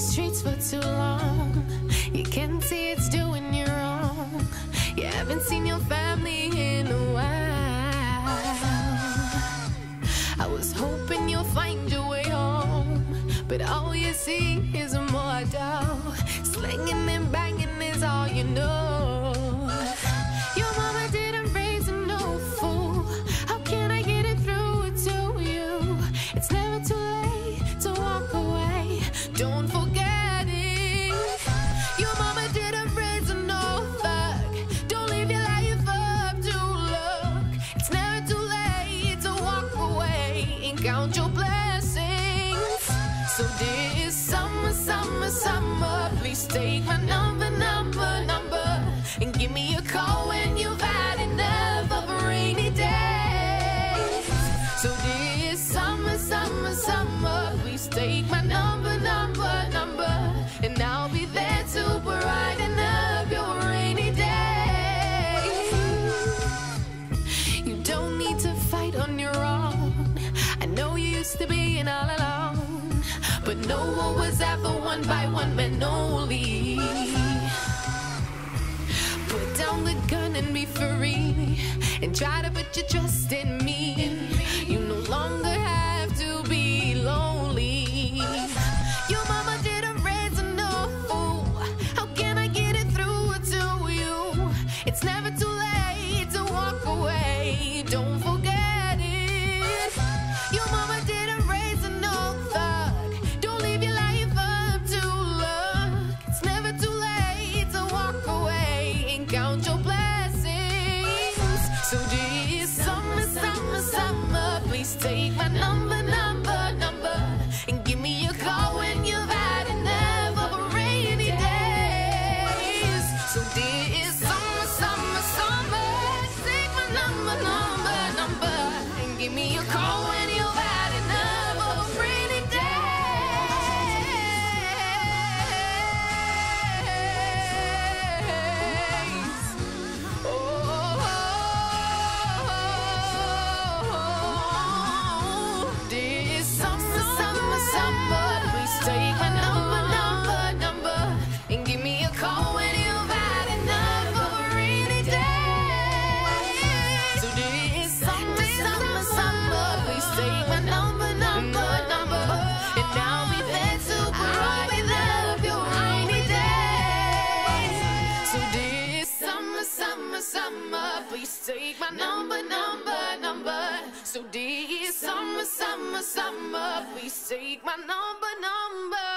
These streets for too long. You can see it's doing you wrong. You haven't seen your family in a while. I was hoping you'll find your way home, but all you see is more doubt. Slinging and banging is all you know. Your mama didn't raise no fool. How can I get it through to you? It's never too late count your blessings. So this all alone, but no one was ever one by one man only. Put down the gun and be free, and try to put your trust in me. You no longer have to be lonely. Your mama didn't raise a no. How can I get it through to you? It's never too late to walk away. Don't forget number, number, number, and give me a call take my number, number, number. So this summer, summer, summer, please take my number, number.